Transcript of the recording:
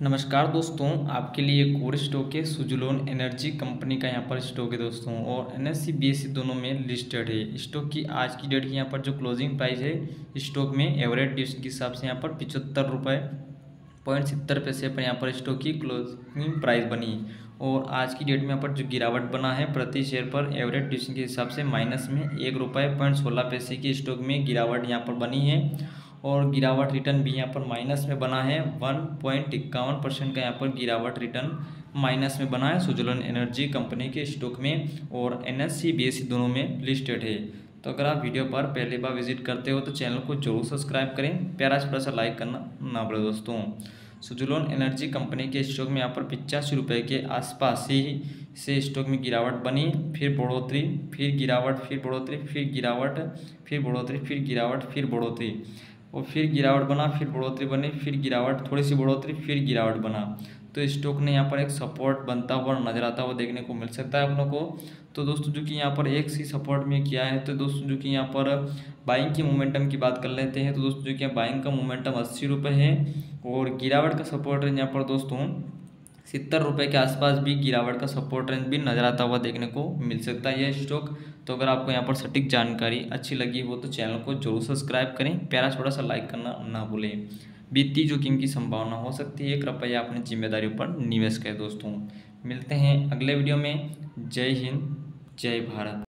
नमस्कार दोस्तों, आपके लिए कोर स्टॉक है, सुजलोन एनर्जी कंपनी का यहाँ पर स्टॉक है दोस्तों, और एन एस सी दोनों में लिस्टेड है। स्टॉक की आज की डेट की यहाँ पर जो क्लोजिंग प्राइस है स्टॉक में एवरेज डिस्ट के हिसाब से यहाँ पर पिचहत्तर रुपये पॉइंट सत्तर पैसे पर यहाँ पर स्टॉक की क्लोजिंग प्राइस बनी। और आज की डेट में यहाँ पर जो गिरावट बना है, प्रति शेयर पर एवरेज डिस्ट के हिसाब से माइनस में एक रुपये पॉइंट सोलह पैसे की स्टॉक में गिरावट यहाँ पर बनी है। और गिरावट रिटर्न भी यहाँ पर माइनस में बना है। वन पॉइंट इक्यावन परसेंट का यहाँ पर गिरावट रिटर्न माइनस में बना है सुजलन एनर्जी कंपनी के स्टॉक में और एन एस दोनों में लिस्टेड है। तो अगर आप वीडियो पर पहली बार विज़िट करते हो तो चैनल को ज़रूर सब्सक्राइब करें। प्यारा से सा लाइक करना ना पड़े दोस्तों। सुजुलोन एनर्जी कंपनी के स्टॉक में यहाँ पर पिचासी रुपये के आसपास ही से स्टॉक में गिरावट बनी। फिर बढ़ोतरी, फिर गिरावट, फिर बढ़ोतरी, फिर गिरावट, फिर बढ़ोतरी, फिर गिरावट, फिर बढ़ोतरी। और फिर गिरावट बना, फिर बढ़ोतरी बनी, फिर गिरावट थोड़ी सी बढ़ोतरी, फिर गिरावट बना। तो स्टॉक ने यहाँ पर एक सपोर्ट बनता हुआ नज़र आता हुआ देखने को मिल सकता है अपनों को। तो दोस्तों, जो कि यहाँ पर एक सी सपोर्ट में किया है तो दोस्तों, जो कि यहाँ पर बाइंग की मोमेंटम की बात कर लेते हैं। तो दोस्तों, जो कि बाइंग का मोमेंटम अस्सी रुपये है और गिरावट का सपोर्ट यहाँ पर दोस्तों। सत्तर रुपये के आसपास भी गिरावट का सपोर्ट रेंज भी नज़र आता हुआ देखने को मिल सकता है यह स्टॉक तो अगर आपको यहाँ पर सटीक जानकारी अच्छी लगी हो तो चैनल को ज़रूर सब्सक्राइब करें। प्यारा छोटा सा लाइक करना ना भूलें। वित्तीय जोखिम की संभावना हो सकती है। कृपया अपनी ज़िम्मेदारी पर निवेश करें दोस्तों। मिलते हैं अगले वीडियो में। जय हिंद, जय भारत।